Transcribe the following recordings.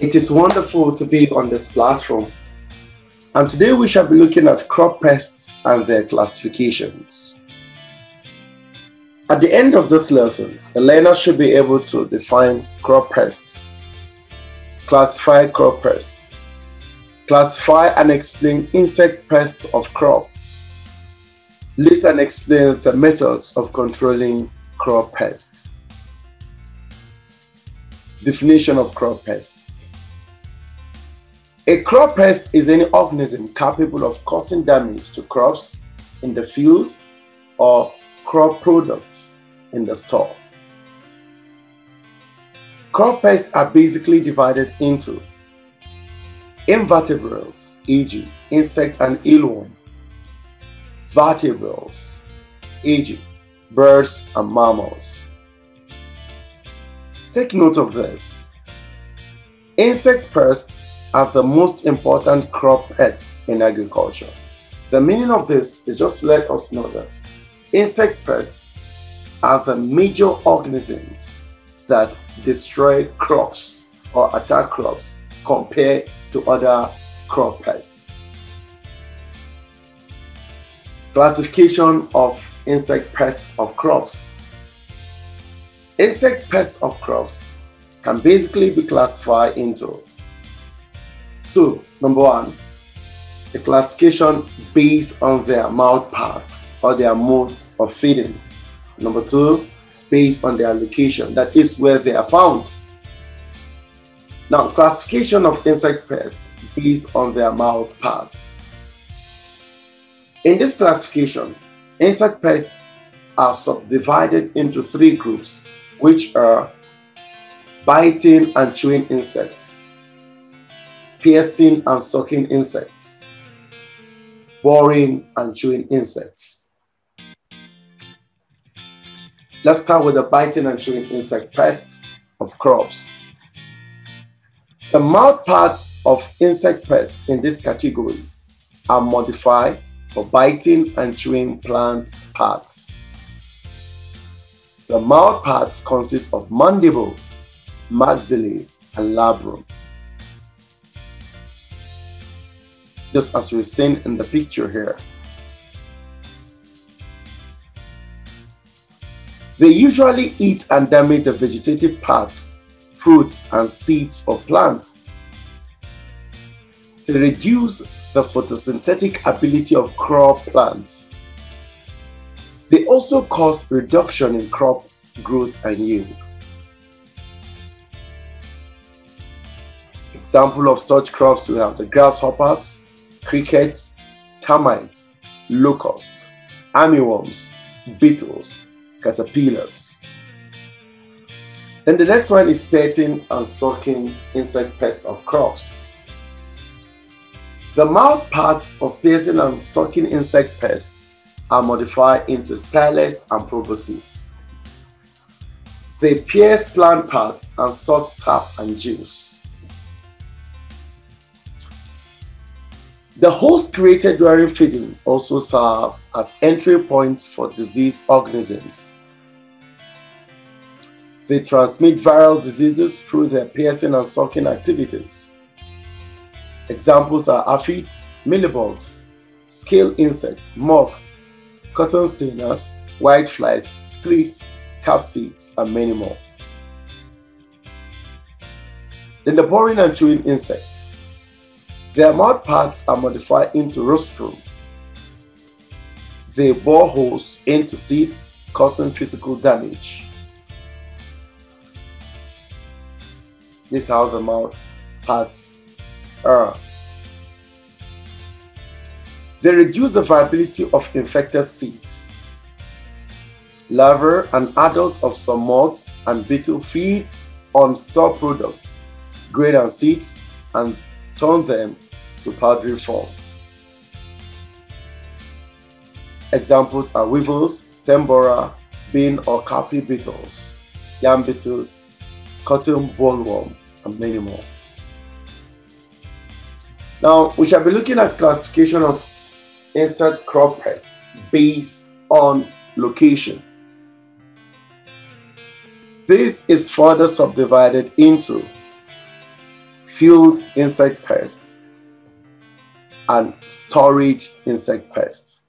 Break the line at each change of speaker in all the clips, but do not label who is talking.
It is wonderful to be on this platform. And today we shall be looking at crop pests and their classifications. At the end of this lesson, the learner should be able to define crop pests, classify crop pests, classify and explain insect pests of crop, list and explain the methods of controlling crop pests. Definition of crop pests. A crop pest is any organism capable of causing damage to crops in the field or crop products in the store. Crop pests are basically divided into invertebrates, e.g., insects and eelworm, vertebrates, e.g., birds and mammals. Take note of this. Insect pests are the most important crop pests in agriculture. The meaning of this is just to let us know that insect pests are the major organisms that destroy crops or attack crops compared to other crop pests. Classification of insect pests of crops. Insect pests of crops can basically be classified into two. Number one, the classification based on their mouth parts or their modes of feeding. Number two, based on their location, that is where they are found. Now, classification of insect pests based on their mouth parts. In this classification, insect pests are subdivided into three groups which are biting and chewing insects, piercing and sucking insects, boring and chewing insects. Let's start with the biting and chewing insect pests of crops. The mouth parts of insect pests in this category are modified for biting and chewing plant parts. The mouth parts consist of mandible, maxillae, and labrum. Just as we've seen in the picture here. They usually eat and damage the vegetative parts, fruits, and seeds of plants. They reduce the photosynthetic ability of crop plants they also cause reduction in crop growth and yield. Example of such crops we have the grasshoppers, crickets, termites, locusts, armyworms, beetles, caterpillars. Then the next one is petting and sucking insect pests of crops. The mouth parts of piercing and sucking insect pests are modified into stylus and proboscis. They pierce plant parts and suck sap and juice. The host created during feeding also serve as entry points for disease organisms. They transmit viral diseases through their piercing and sucking activities. Examples are aphids, mealybugs, scale insect, moth, cotton stainers, white flies, thrips, capsids, and many more. Then the boring and chewing insects. Their mouth parts are modified into rostrum. They bore holes into seeds, causing physical damage. This is how the mouth parts are. They reduce the viability of infected seeds. Larvae and adults of some moths and beetle feed on store products, grain and seeds, and turn them to powdery form. Examples are weevils, stem borer, bean or cowpea beetles, yam beetle, cotton bollworm, and many more. Now, we shall be looking at classification of insert crop pest based on location. This is further subdivided into field insect pests and storage insect pests.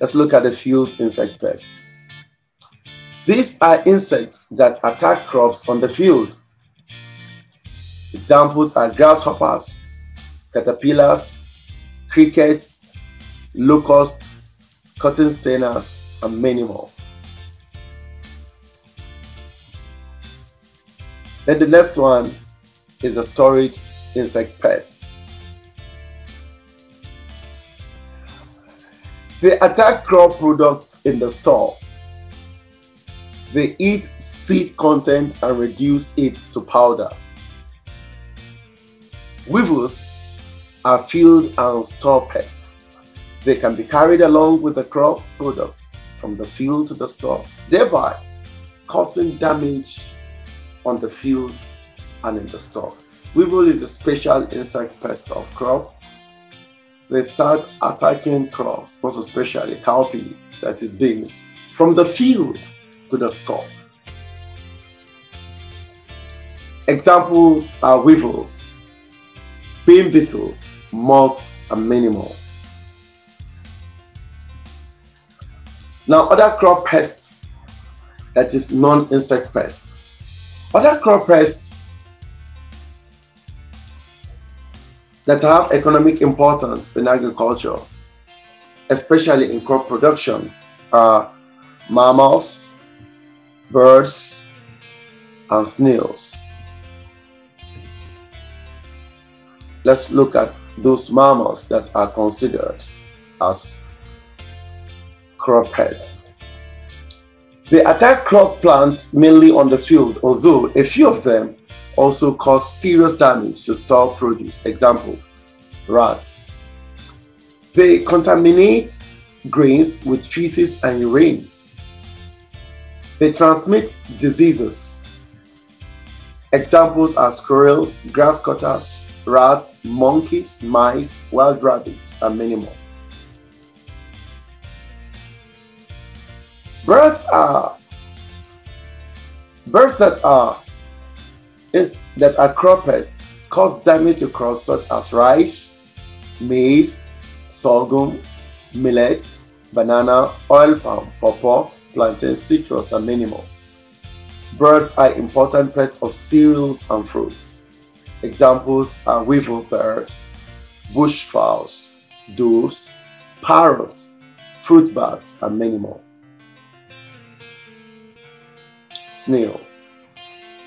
Let's look at the field insect pests. These are insects that attack crops on the field. Examples are grasshoppers, caterpillars, crickets, locusts, cotton stainers, and many more. Then the next one is the storage insect pests. They attack crop products in the store. They eat seed content and reduce it to powder. Weevils are field and store pests. They can be carried along with the crop products from the field to the store, thereby causing damage on the field and in the store. Weevil is a special insect pest of crop. They start attacking crops, most especially cowpea, that is beans, from the field to the store. Examples are weevils, bean beetles, moths, and many more. Now, other crop pests, that is non-insect pests. Other crop pests that have economic importance in agriculture, especially in crop production, are mammals, birds, and snails. Let's look at those mammals that are considered as crop pests. They attack crop plants mainly on the field, although a few of them also cause serious damage to store produce. Example, rats. They contaminate grains with feces and urine. They transmit diseases. Examples are squirrels, grass cutters, rats, monkeys, mice, wild rabbits, and many more. Birds are birds that are is that are crop pests cause damage to crops such as rice, maize, sorghum, millets, banana, oil palm, pawpaw, plantain, citrus, and many more. Birds are important pests of cereals and fruits. Examples are weaver birds, bush fowls, doves, parrots, fruit bats, and many more. snail.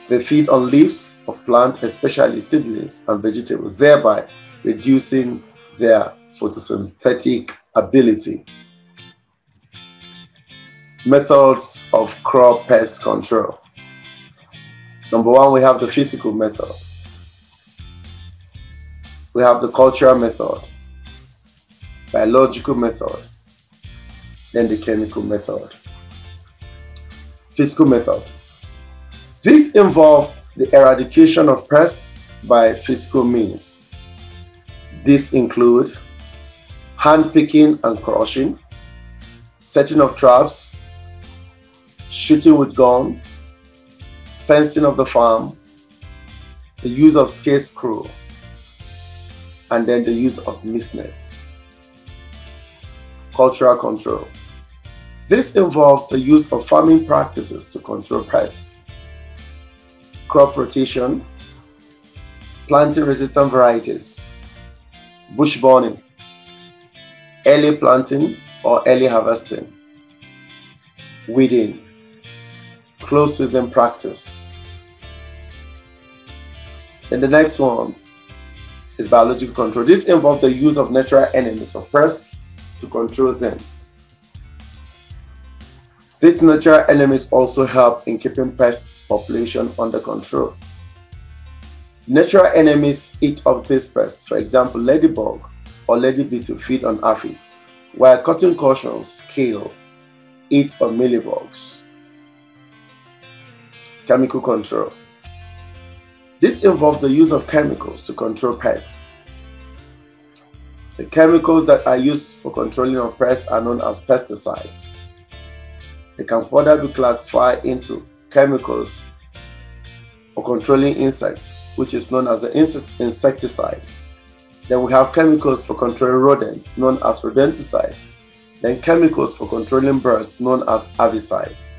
They feed on leaves of plants, especially seedlings and vegetables, thereby reducing their photosynthetic ability. Methods of crop pest control. Number one, we have the physical method. We have the cultural method, biological method, then the chemical method. Physical method. This involves the eradication of pests by physical means. These include hand picking and crushing, setting of traps, shooting with gun, fencing of the farm, the use of scarecrow, and then the use of mist nets. Cultural control. This involves the use of farming practices to control pests crop rotation, planting resistant varieties, bush burning, early planting or early harvesting, weeding, close season practice. Then the next one is biological control. This involves the use of natural enemies of pests to control them. These natural enemies also help in keeping pest population under control. Natural enemies eat up these pests, for example, ladybug or lady beetle feed on aphids, while cotton cushion, scale, eat on mealybugs. Chemical control. This involves the use of chemicals to control pests. The chemicals that are used for controlling of pests are known as pesticides. They can further be classified into chemicals for controlling insects, which is known as the insecticide. Then we have chemicals for controlling rodents, known as rodenticide. Then chemicals for controlling birds, known as herbicides.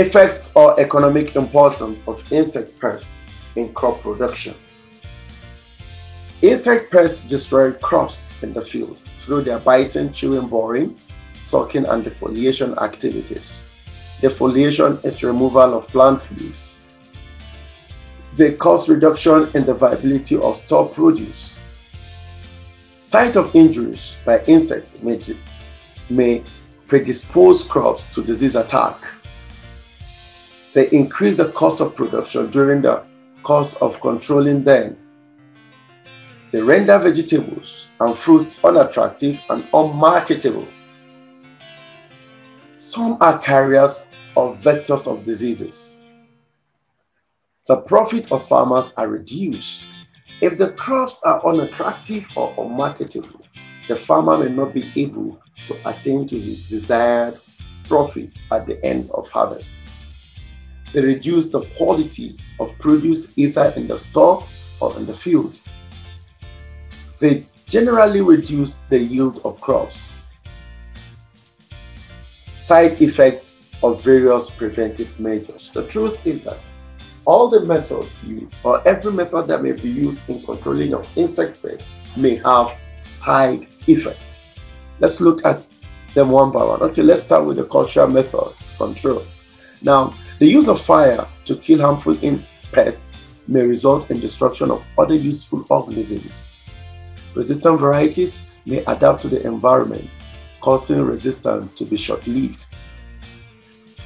Effects or economic importance of insect pests in crop production. Insect pests destroy crops in the field through their biting, chewing, boring, sucking, and defoliation activities. Defoliation is removal of plant leaves. They cause reduction in the viability of store produce. Site of injuries by insects may, may predispose crops to disease attack. They increase the cost of production during the course of controlling them they render vegetables and fruits unattractive and unmarketable. Some are carriers of vectors of diseases. The profit of farmers are reduced. If the crops are unattractive or unmarketable, the farmer may not be able to attain to his desired profits at the end of harvest. They reduce the quality of produce either in the store or in the field. They generally reduce the yield of crops. Side effects of various preventive measures. The truth is that all the methods used or every method that may be used in controlling of insect pests may have side effects. Let's look at them one by one. Okay, let's start with the cultural method control. Now, the use of fire to kill harmful pests may result in destruction of other useful organisms Resistant varieties may adapt to the environment, causing resistance to be short-lived.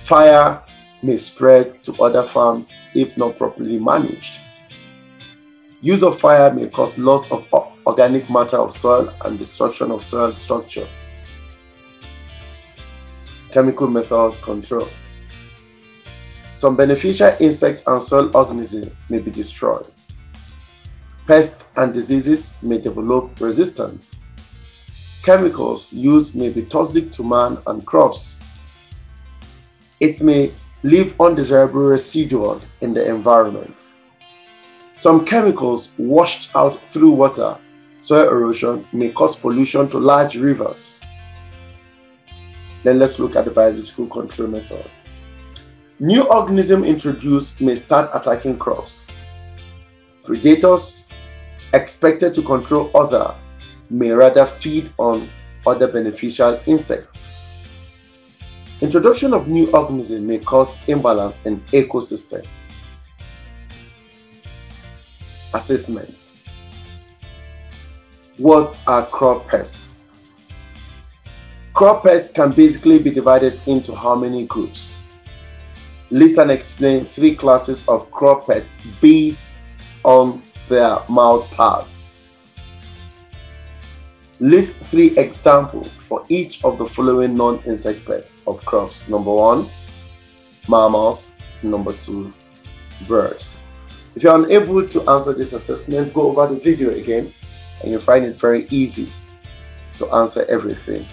Fire may spread to other farms if not properly managed. Use of fire may cause loss of organic matter of soil and destruction of soil structure. Chemical method control. Some beneficial insect and soil organisms may be destroyed. Pests and diseases may develop resistance. Chemicals used may be toxic to man and crops. It may leave undesirable residual in the environment. Some chemicals washed out through water, soil erosion may cause pollution to large rivers. Then let's look at the biological control method. New organism introduced may start attacking crops. Predators, expected to control others may rather feed on other beneficial insects. Introduction of new organisms may cause imbalance in ecosystem. Assessment. What are crop pests? Crop pests can basically be divided into how many groups? Listen and explain three classes of crop pests based on their mouth parts. List three examples for each of the following non-insect pests of crops. Number one, mammals. Number two, birds. If you're unable to answer this assessment, go over the video again and you'll find it very easy to answer everything.